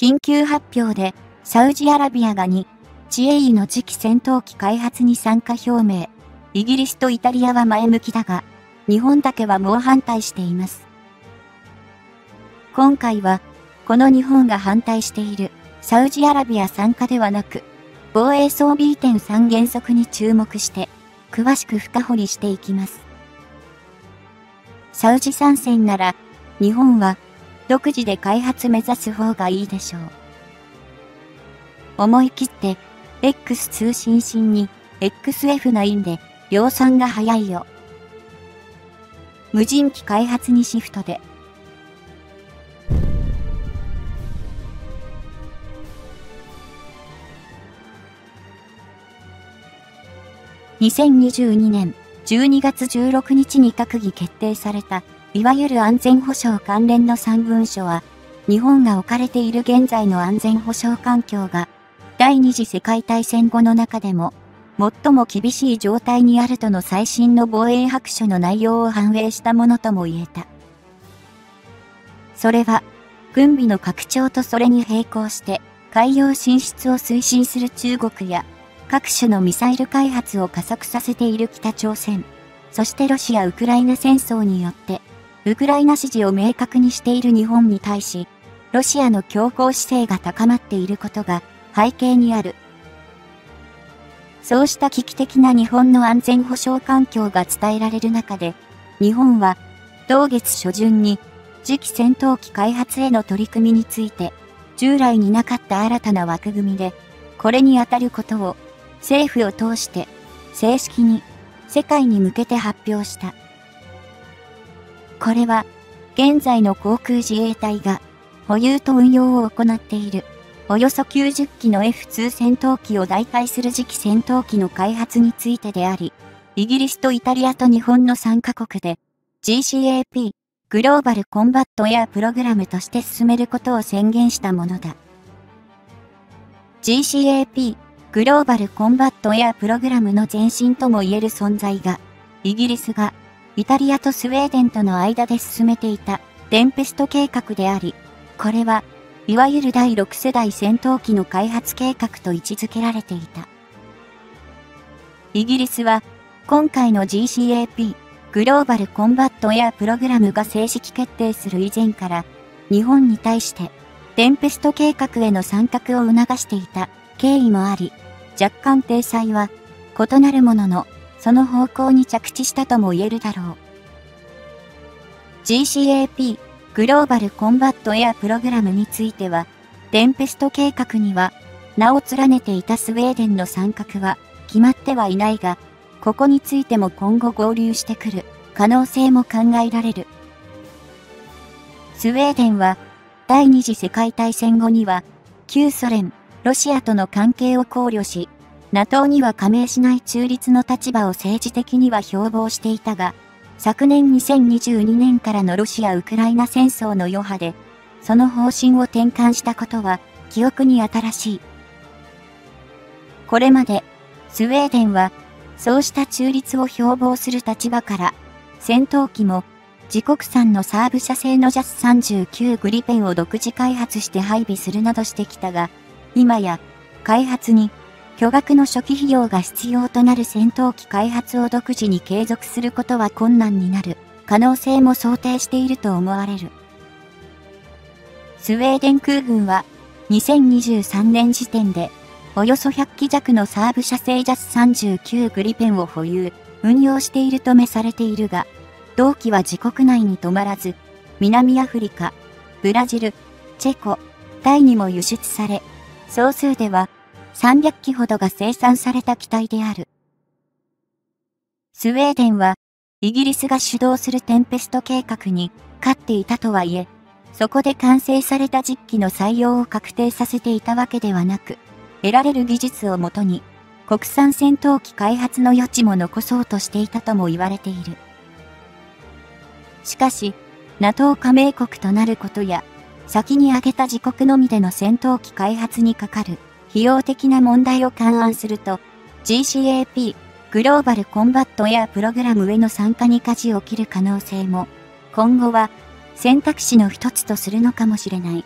緊急発表で、サウジアラビアが2、チエイの次期戦闘機開発に参加表明。イギリスとイタリアは前向きだが、日本だけは猛反対しています。今回は、この日本が反対しているサウジアラビア参加ではなく、防衛装備移転3原則に注目して、詳しく深掘りしていきます。サウジ参戦なら、日本は独自で開発目指す方がいいでしょう。思い切って X 通信新に XF9 で量産が早いよ。無人機開発にシフトで。2022年12月16日に閣議決定されたいわゆる安全保障関連の3文書は、日本が置かれている現在の安全保障環境が、第二次世界大戦後の中でも、最も厳しい状態にあるとの最新の防衛白書の内容を反映したものとも言えた。それは、軍備の拡張とそれに並行して、海洋進出を推進する中国や、各種のミサイル開発を加速させている北朝鮮、そしてロシア・ウクライナ戦争によって、ウクライナ支持を明確にしている日本に対し、ロシアの強硬姿勢が高まっていることが背景にある。そうした危機的な日本の安全保障環境が伝えられる中で、日本は同月初旬に次期戦闘機開発への取り組みについて、従来になかった新たな枠組みで、これに当たることを政府を通して正式に世界に向けて発表した。これは、現在の航空自衛隊が保有と運用を行っている、およそ90機の F2 戦闘機を代替する次期戦闘機の開発についてであり、イギリスとイタリアと日本の3カ国で GCAP グローバルコンバットエアプログラムとして進めることを宣言したものだ。GCAP グローバルコンバットエアプログラムの前身とも言える存在が、イギリスがイタリアとスウェーデンとの間で進めていたテンペスト計画であり、これは、いわゆる第6世代戦闘機の開発計画と位置づけられていた。イギリスは、今回の GCAP、グローバルコンバットエアプログラムが正式決定する以前から、日本に対して、テンペスト計画への参画を促していた経緯もあり、若干体裁は異なるものの、その方向に着地したとも言えるだろう。GCAP グローバルコンバットエアプログラムについては、テンペスト計画には、名を連ねていたスウェーデンの参画は決まってはいないが、ここについても今後合流してくる可能性も考えられる。スウェーデンは、第二次世界大戦後には、旧ソ連、ロシアとの関係を考慮し、NATO には加盟しない中立の立場を政治的には標榜していたが、昨年2022年からのロシア・ウクライナ戦争の余波で、その方針を転換したことは記憶に新しい。これまで、スウェーデンは、そうした中立を標榜する立場から、戦闘機も自国産のサーブ社製の JAS39 グリペンを独自開発して配備するなどしてきたが、今や開発に巨額の初期費用が必要となる戦闘機開発を独自に継続することは困難になる可能性も想定していると思われる。スウェーデン空軍は2023年時点でおよそ100機弱のサーブ社製ジャス39グリペンを保有、運用しているとめされているが、同機は自国内に止まらず、南アフリカ、ブラジル、チェコ、タイにも輸出され、総数では300機ほどが生産された機体である。スウェーデンは、イギリスが主導するテンペスト計画に勝っていたとはいえ、そこで完成された実機の採用を確定させていたわけではなく、得られる技術をもとに、国産戦闘機開発の余地も残そうとしていたとも言われている。しかし、NATO 加盟国となることや、先に挙げた自国のみでの戦闘機開発にかかる費用的な問題を勘案すると、GCAP、グローバルコンバットエアプログラムへの参加に舵を切る可能性も、今後は選択肢の一つとするのかもしれない。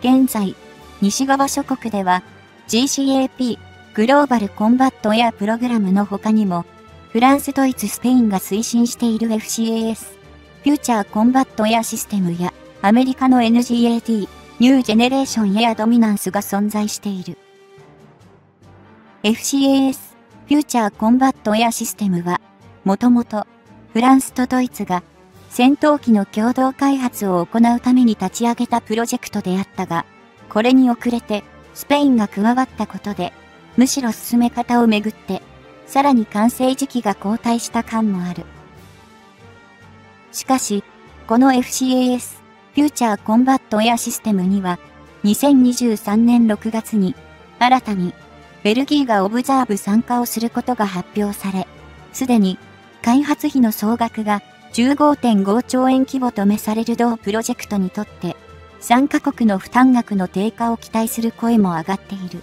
現在、西側諸国では GCAP グローバルコンバットエアプログラムの他にもフランス、ドイツ、スペインが推進している FCAS、フューチャーコンバットエアシステムや、アメリカの NGAT、ニュージェネレーションエアドミナンスが存在している。FCAS、フューチャーコンバットエアシステムは、もともと、フランスとドイツが、戦闘機の共同開発を行うために立ち上げたプロジェクトであったが、これに遅れて、スペインが加わったことで、むしろ進め方をめぐって、さらに完成時期が後退した感もある。しかし、この FCAS、フューチャーコンバットエアシステムには、2023年6月に、新たに、ベルギーがオブザーブ参加をすることが発表され、すでに、開発費の総額が15.5兆円規模とめされる同プロジェクトにとって、参加国の負担額の低下を期待する声も上がっている。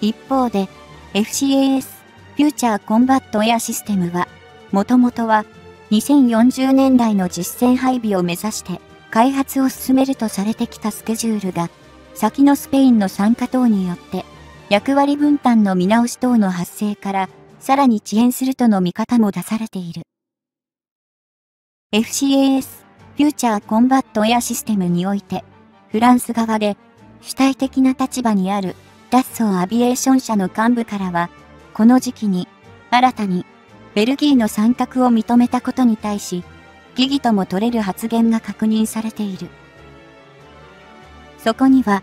一方で、FCAS、フューチャーコンバットエアシステムは、もともとは、2040年代の実戦配備を目指して開発を進めるとされてきたスケジュールが、先のスペインの参加等によって、役割分担の見直し等の発生から、さらに遅延するとの見方も出されている。FCAS、フューチャーコンバットエアシステムにおいて、フランス側で主体的な立場にあるダッソーアビエーション社の幹部からは、この時期に新たにベルギーの参画を認めたことに対し、疑義とも取れる発言が確認されている。そこには、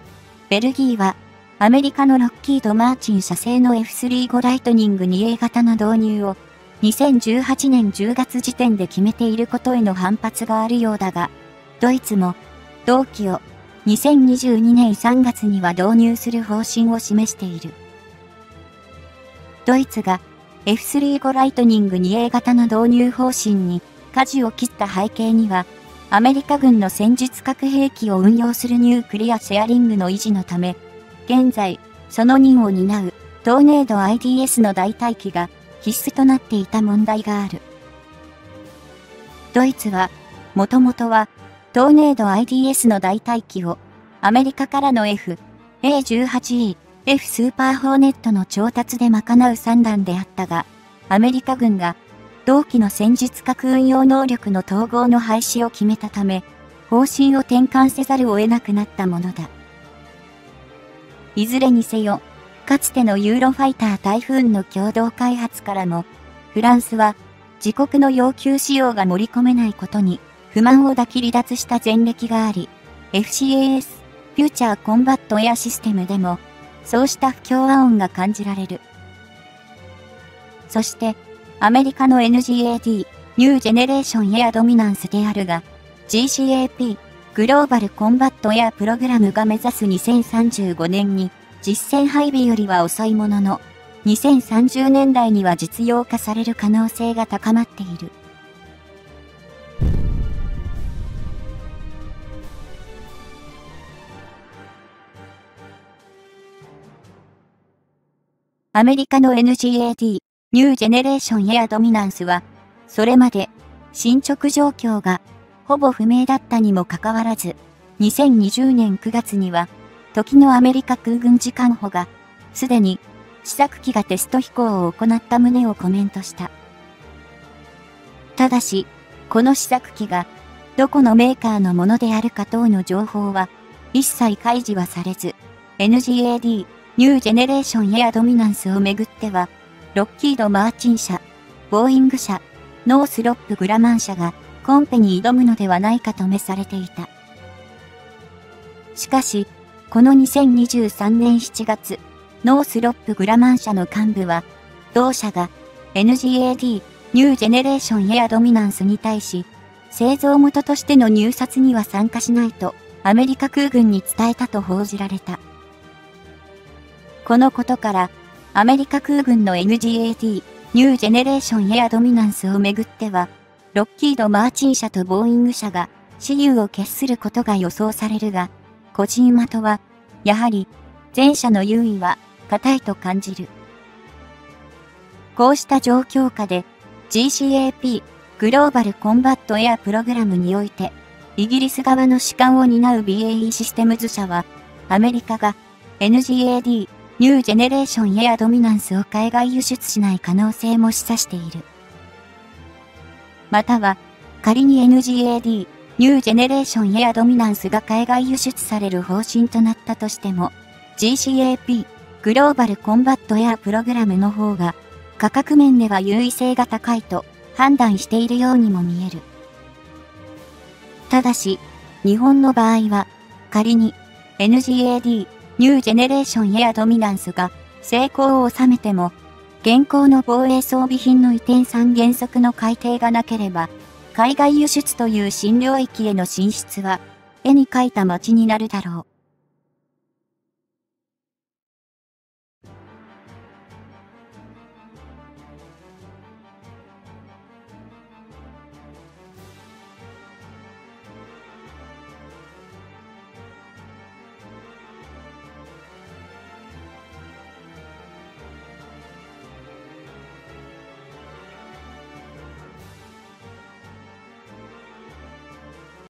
ベルギーは、アメリカのロッキード・マーチン社製の F35 ライトニング 2A 型の導入を、2018年10月時点で決めていることへの反発があるようだが、ドイツも、同期を2022年3月には導入する方針を示している。ドイツが F35 ライトニング 2A 型の導入方針に舵を切った背景には、アメリカ軍の戦術核兵器を運用するニュークリアシェアリングの維持のため、現在、その任を担うトーネード IDS の代替機が必須となっていた問題がある。ドイツは、もともとは、トーネード IDS の代替機を、アメリカからの F、A18E、F スーパーホーネットの調達で賄う算段であったが、アメリカ軍が同期の戦術核運用能力の統合の廃止を決めたため、方針を転換せざるを得なくなったものだ。いずれにせよ、かつてのユーロファイター台風の共同開発からも、フランスは自国の要求仕様が盛り込めないことに不満を抱き離脱した前歴があり、FCAS、フューチャーコンバットエアシステムでもそうした不協和音が感じられる。そして、アメリカの NGAD、ニュージェネレーションエアドミナンスであるが、GCAP、グローバルコンバットエアプログラムが目指す2035年に、実戦配備よりは遅いものの、2030年代には実用化される可能性が高まっている。アメリカの NGAD、ニュージェネレーションエアドミナンスは、それまで進捗状況がほぼ不明だったにもかかわらず、2020年9月には、時のアメリカ空軍次官補が、すでに試作機がテスト飛行を行った旨をコメントした。ただし、この試作機が、どこのメーカーのものであるか等の情報は、一切開示はされず、NGAD、ニュージェネレーションエアドミナンスをめぐっては、ロッキード・マーチン社、ボーイング社、ノースロップ・グラマン社がコンペに挑むのではないかと召されていた。しかし、この2023年7月、ノースロップ・グラマン社の幹部は、同社が NGAD、ニュージェネレーションエアドミナンスに対し、製造元としての入札には参加しないと、アメリカ空軍に伝えたと報じられた。このことから、アメリカ空軍の NGAT、ニュージェネレーションエアドミナンスをめぐっては、ロッキード・マーチン社とボーイング社が、私有を決することが予想されるが、個人的は、やはり、前者の優位は、固いと感じる。こうした状況下で、GCAP、グローバルコンバットエアプログラムにおいて、イギリス側の主管を担う BAE システムズ社は、アメリカが NGAD、ニュージェネレーションエアドミナンスを海外輸出しない可能性も示唆している。または、仮に NGAD、ニュージェネレーションエアドミナンスが海外輸出される方針となったとしても、GCAP、グローバルコンバットエアプログラムの方が、価格面では優位性が高いと判断しているようにも見える。ただし、日本の場合は、仮に NGAD、ニュージェネレーションエアドミナンスが成功を収めても、現行の防衛装備品の移転三原則の改定がなければ、海外輸出という新領域への進出は、絵に描いた街になるだろう。